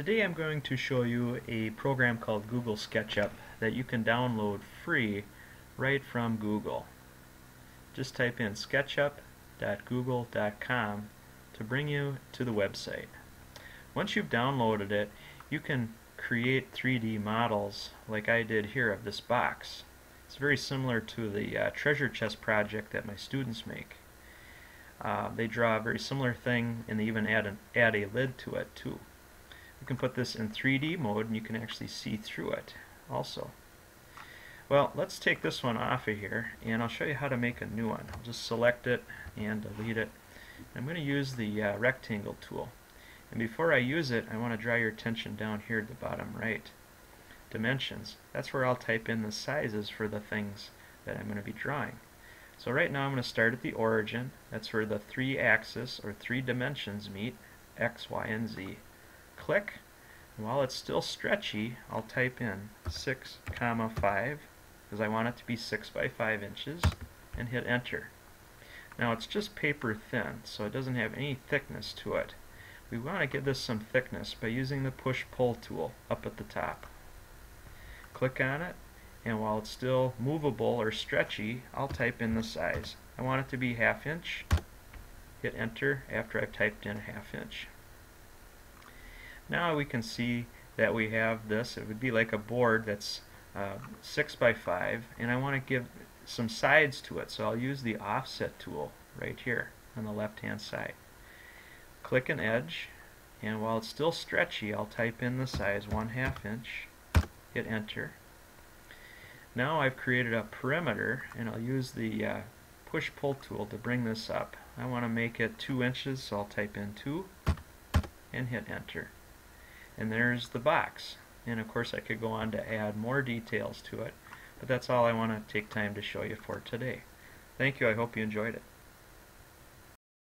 Today I'm going to show you a program called Google SketchUp that you can download free right from Google. Just type in sketchup.google.com to bring you to the website. Once you've downloaded it, you can create 3D models like I did here of this box. It's very similar to the uh, treasure chest project that my students make. Uh, they draw a very similar thing and they even add, an, add a lid to it too. You can put this in 3D mode and you can actually see through it also. Well, let's take this one off of here and I'll show you how to make a new one. I'll just select it and delete it. I'm going to use the uh, rectangle tool. And before I use it, I want to draw your attention down here at the bottom right. Dimensions. That's where I'll type in the sizes for the things that I'm going to be drawing. So right now I'm going to start at the origin. That's where the three axis or three dimensions meet, x, y, and z click. And while it's still stretchy, I'll type in 6 comma 5 because I want it to be 6 by 5 inches and hit enter. Now it's just paper thin, so it doesn't have any thickness to it. We want to give this some thickness by using the push-pull tool up at the top. Click on it, and while it's still movable or stretchy, I'll type in the size. I want it to be half inch. Hit enter after I've typed in half inch. Now we can see that we have this. It would be like a board that's uh, 6 by 5 and I want to give some sides to it so I'll use the offset tool right here on the left hand side. Click an edge and while it's still stretchy I'll type in the size 1 half inch, hit enter. Now I've created a perimeter and I'll use the uh, push pull tool to bring this up. I want to make it 2 inches so I'll type in 2 and hit enter and there's the box and of course I could go on to add more details to it but that's all I want to take time to show you for today. Thank you, I hope you enjoyed it.